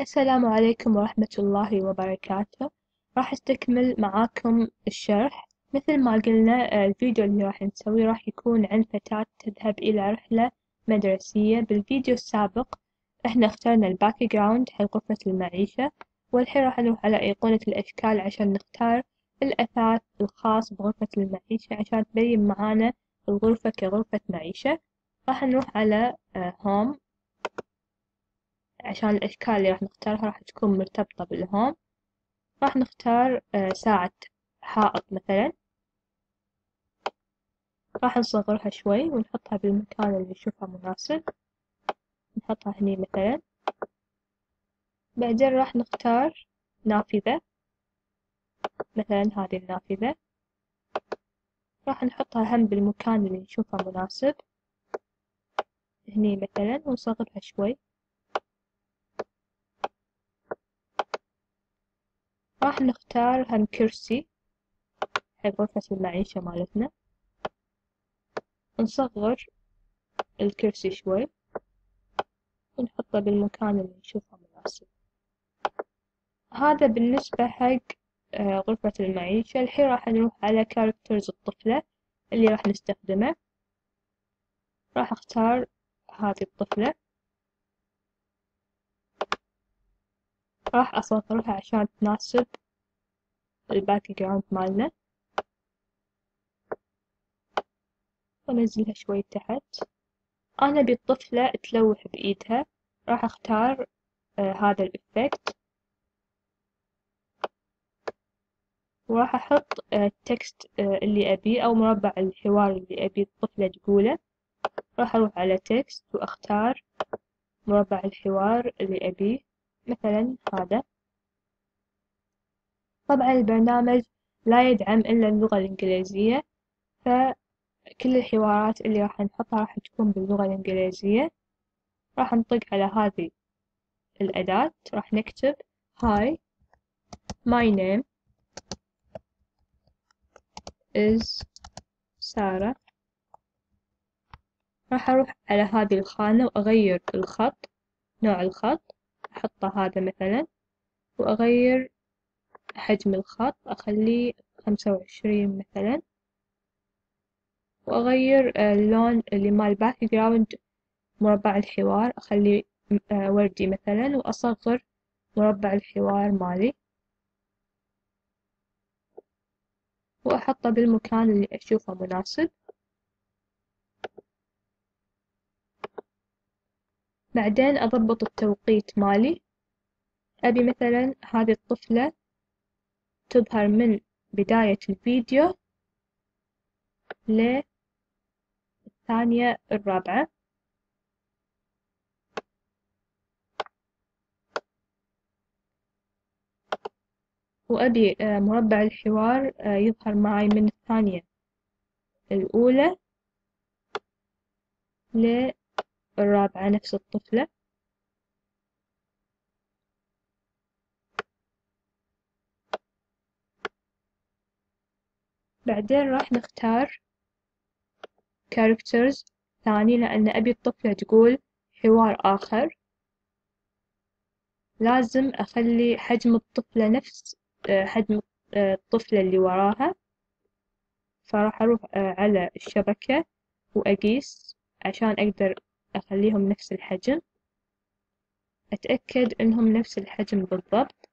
السلام عليكم ورحمة الله وبركاته، راح أستكمل معاكم الشرح. مثل ما قلنا الفيديو اللي راح نسويه راح يكون عن فتاة تذهب إلى رحلة مدرسية، بالفيديو السابق إحنا اخترنا ال background حق غرفة المعيشة، والحين راح نروح على أيقونة الأشكال عشان نختار الأثاث الخاص بغرفة المعيشة عشان تبين معانا الغرفة كغرفة معيشة، راح نروح على هوم عشان الأشكال اللي راح نختارها راح تكون مرتبطة بالهوم، راح نختار ساعة حائط مثلا، راح نصغرها شوي ونحطها بالمكان اللي نشوفه مناسب، نحطها هني مثلا، بعدين راح نختار نافذة. مثلا هذي النافذة، راح نحطها هم بالمكان اللي نشوفه مناسب. هني مثلا ونصغرها شوي. راح نختار هم كرسي حق غرفة المعيشة مالتنا، نصغر الكرسي شوي. ونحطه بالمكان اللي نشوفه مناسب، هذا بالنسبة حق غرفة المعيشة، الحين راح نروح على characters الطفلة اللي راح نستخدمه، راح أختار هذي الطفلة. راح أصغرها عشان تناسب ال background مالنا. وأنزلها شوي تحت، أنا أبي الطفلة تلوح بإيدها. راح أختار هذا ال effect. وراح أحط ال text اللي أبيه أو مربع الحوار اللي أبي الطفلة تقوله، راح أروح على text وأختار مربع الحوار اللي أبيه. مثلا هذا، طبعا البرنامج لا يدعم إلا اللغة الإنجليزية فكل الحوارات اللي راح نحطها راح تكون باللغة الإنجليزية، راح نطق على هذي الأداة راح نكتب Hi my name is سارة، راح أروح على هذي الخانة وأغير الخط نوع الخط أحطه هذا مثلا وأغير حجم الخط أخليه خمسة وعشرين مثلا. وأغير اللون اللي مال background مربع الحوار أخليه وردي مثلا. وأصغر مربع الحوار مالي. وأحطه بالمكان اللي أشوفه مناسب. بعدين أضبط التوقيت مالي. أبي مثلا هذي الطفلة تظهر من بداية الفيديو للثانية الرابعة وأبي مربع الحوار يظهر معي من الثانية الأولى للرابعة نفس الطفلة. بعدين راح نختار كاركترز ثاني لأن أبي الطفلة تقول حوار آخر، لازم أخلي حجم الطفلة نفس حجم الطفلة اللي وراها، فراح أروح على الشبكة وأقيس عشان أقدر أخليهم نفس الحجم، أتأكد إنهم نفس الحجم بالظبط.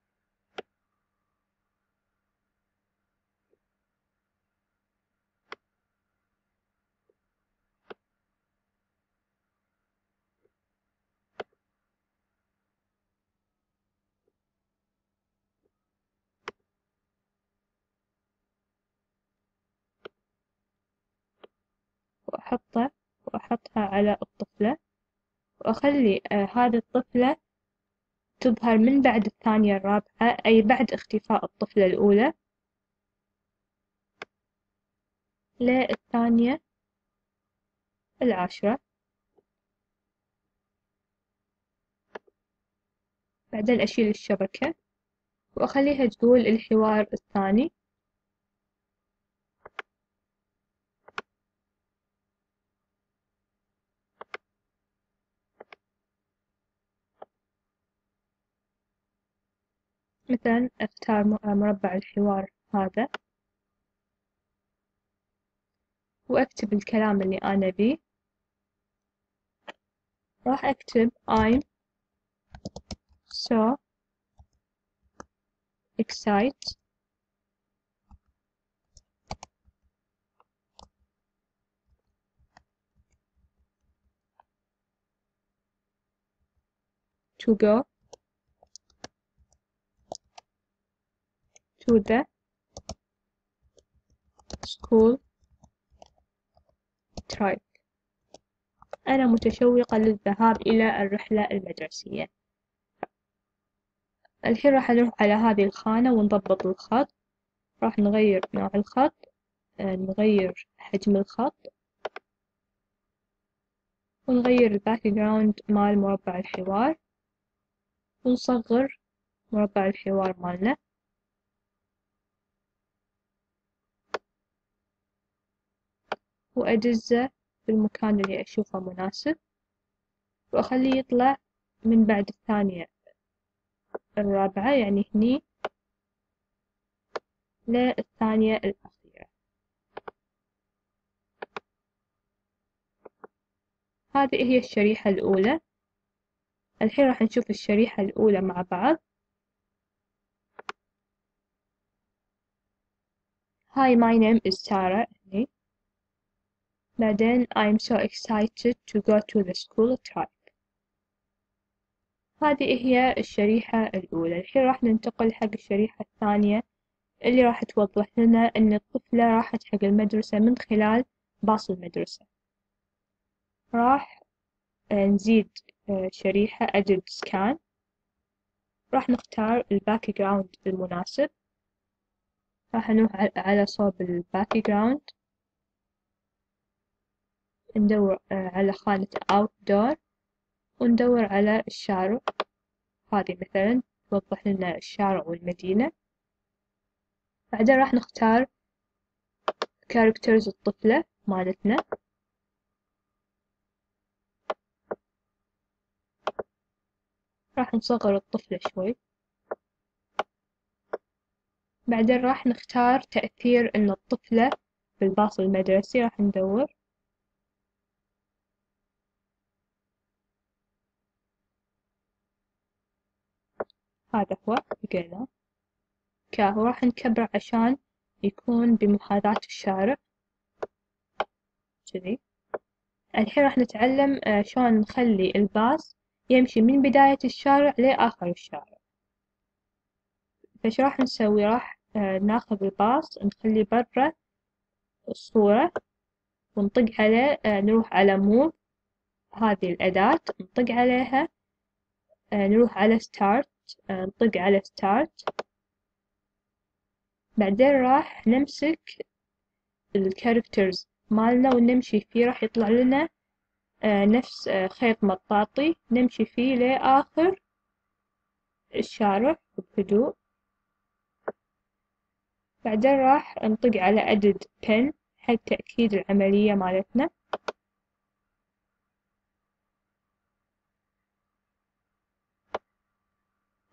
وأحطه وأحطها على الطفلة وأخلي هذي الطفلة تظهر من بعد الثانية الرابعة أي بعد اختفاء الطفلة الأولى للثانية العاشرة، بعدين أشيل الشبكة وأخليها تقول الحوار الثاني. مثلا أختار مربع الحوار هذا. وأكتب الكلام اللي أنا بيه راح أكتب I'm so excited. To go. To the school trip أنا متشوقة للذهاب إلى الرحلة المدرسية. الحين راح نروح على هذه الخانة ونضبط الخط. راح نغير نوع الخط آه، نغير حجم الخط. ونغير ال background مال مربع الحوار. ونصغر مربع الحوار مالنا. وأدزه بالمكان اللي أشوفه مناسب وأخليه يطلع من بعد الثانية الرابعة يعني هني للثانية الأخيرة. هذه هي الشريحة الأولى. الحين راح نشوف الشريحة الأولى مع بعض. Hi, my name is Sarah. هني. بعدين I'm so excited to go to the school trip هذه هي الشريحة الأولى. الحين راح ننتقل حق الشريحة الثانية اللي راح توضح لنا أن الطفلة راحت حق المدرسة من خلال باص المدرسة. راح آه، نزيد آه، شريحة add scene راح نختار ال background المناسب. راح نروح على صوب ال background ندور آه، على خانة outdoor وندور على الشارع. هذه مثلا توضح لنا الشارع والمدينة. بعدين راح نختار كاركترز الطفلة مالتنا. راح نصغر الطفلة شوي. بعدين راح نختار تأثير إن الطفلة بالباص المدرسي راح ندور. هذا هو لقيناه كاهو راح نكبره عشان يكون بمحاذاة الشارع. جذي الحين راح نتعلم آه، شلون نخلي الباص يمشي من بداية الشارع لآخر الشارع. فش راح نسوي؟ راح آه، ناخذ الباص نخليه برا الصورة ونطق عليه آه، نروح على موف هذه الأداة نطق عليها نروح على start نطق على start بعدين راح نمسك ال characters مالنا ونمشي فيه راح يطلع لنا آه، نفس آه، خيط مطاطي. نمشي فيه لآخر الشارع بهدوء. بعدين راح نطق على edit pen حق تأكيد العملية مالتنا.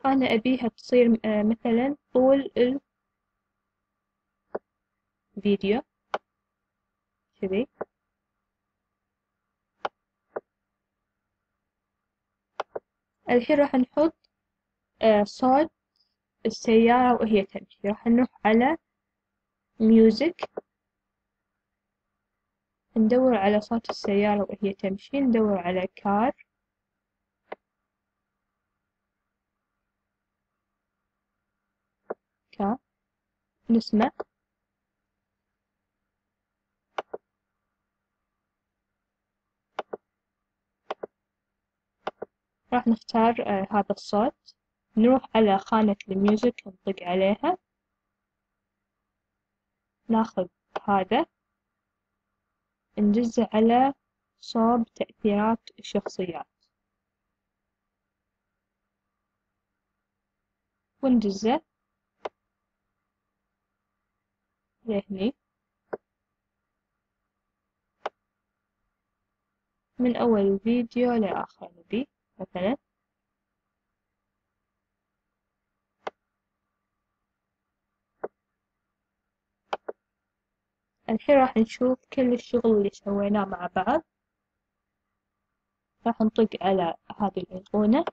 أنا أبيها تصير آه، مثلا طول الفيديو كذي. الحين راح نحط آه، صوت السيارة وهي تمشي. راح نروح على ميوزك ندور على صوت السيارة وهي تمشي. ندور على كار نسمع. راح نختار آه هذا الصوت. نروح على خانة الميوزك نطق عليها. ناخذ هذا. نجزه على صوب تأثيرات الشخصيات. ونجزه. هي هني. من أول فيديو لآخر نبي مثلا. الحين راح نشوف كل الشغل اللي سويناه مع بعض. راح نطق على هذه الأيقونة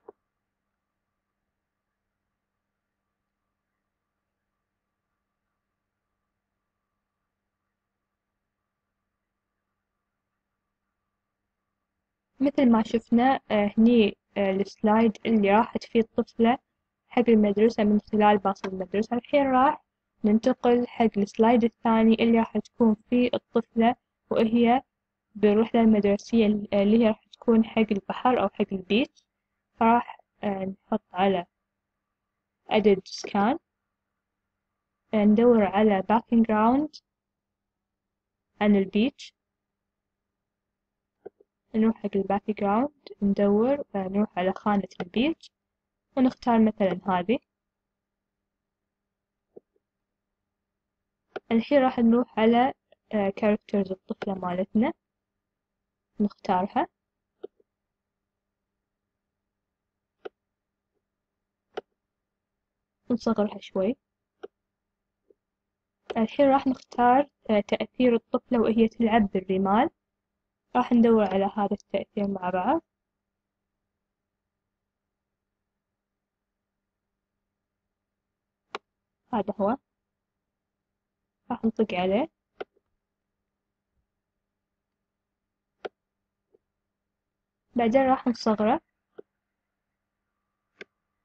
مثل ما شفنا آه، هني آه، السلايد اللي راحت فيه الطفلة حق المدرسة من خلال باص المدرسة. الحين راح ننتقل حق السلايد الثاني اللي راح تكون فيه الطفلة وهي بالرحلة المدرسية اللي هي راح تكون حق البحر أو حق ال beach. فراح آه، نحط على edit scene ندور على background عن ال beach نروح حق ال background ندور نروح على خانة ال beach ونختار مثلا هذي الحين راح نروح على كاركترز الطفلة مالتنا. نختارها. نصغرها شوي. الحين راح نختار تأثير الطفلة وهي تلعب بالرمال. راح ندور على هذا التأثير مع بعض. هذا هو. راح نطق عليه. بعدين راح نصغره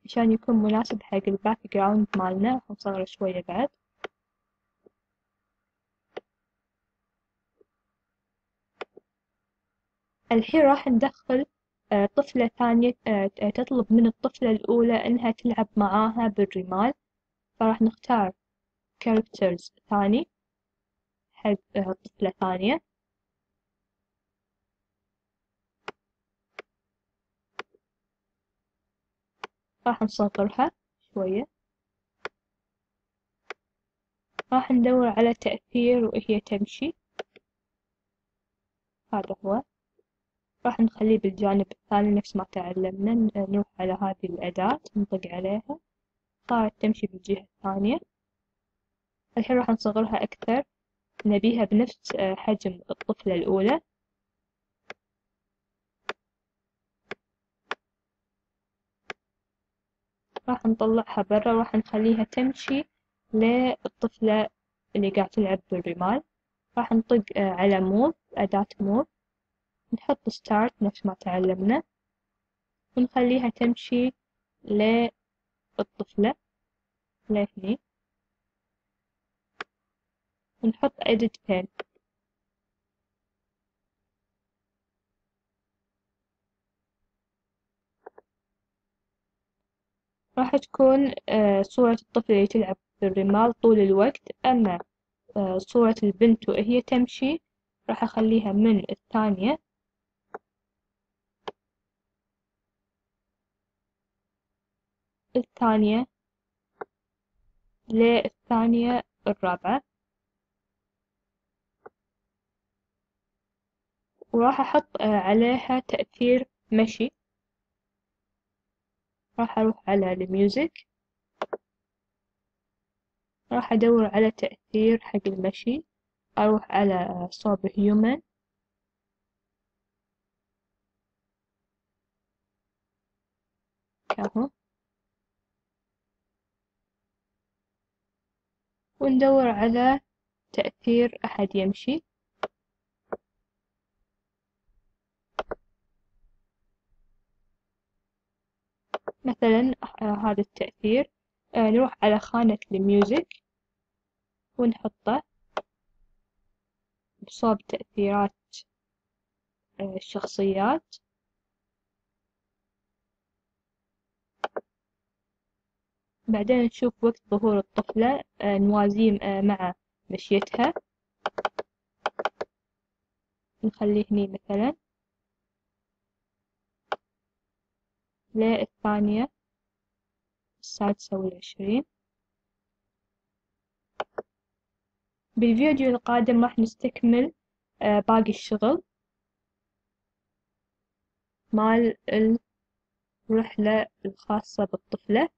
عشان يكون مناسب حق ال background مالنا. راح نصغره شوية بعد. الحين راح ندخل آه، طفلة ثانية آه، تطلب من الطفلة الأولى إنها تلعب معاها بالرمال. فراح نختار characters ثاني حق آه، طفلة ثانية. راح نصغرها شوية. راح ندور على تأثير وهي تمشي. هذا هو. راح نخليه بالجانب الثاني نفس ما تعلمنا نروح على هذه الأداة نطق عليها. صارت تمشي بالجهة الثانية. الحين راح نصغرها أكثر. نبيها بنفس آه، حجم الطفلة الأولى. راح نطلعها برا راح نخليها تمشي للطفلة اللي قاعد تلعب بالرمال. راح نطق آه، على موف أداة موف نحط ستارت نفس ما تعلمنا. ونخليها تمشي للطفلة لهني ونحط edit pen. راح تكون آه، صورة الطفل اللي تلعب بالرمال طول الوقت. أما آه، صورة البنت وهي تمشي راح أخليها من الثانية. الثانية للثانية الرابعة وراح أحط آه، عليها تأثير مشي. راح أروح على الميوزك. راح أدور على تأثير حق المشي. أروح على صوب هيومن. كهو وندور على تأثير أحد يمشي. مثلا آه، هذا التأثير آه، نروح على خانة الميوزك ونحطه بصوب تأثيرات آه، الشخصيات. بعدين نشوف وقت ظهور الطفلة آه، نوازيه آه، مع مشيتها. نخليه هني مثلا. للثانية السادسة والعشرين. بالفيديو القادم راح نستكمل آه، باقي الشغل. مال الرحلة الخاصة بالطفلة.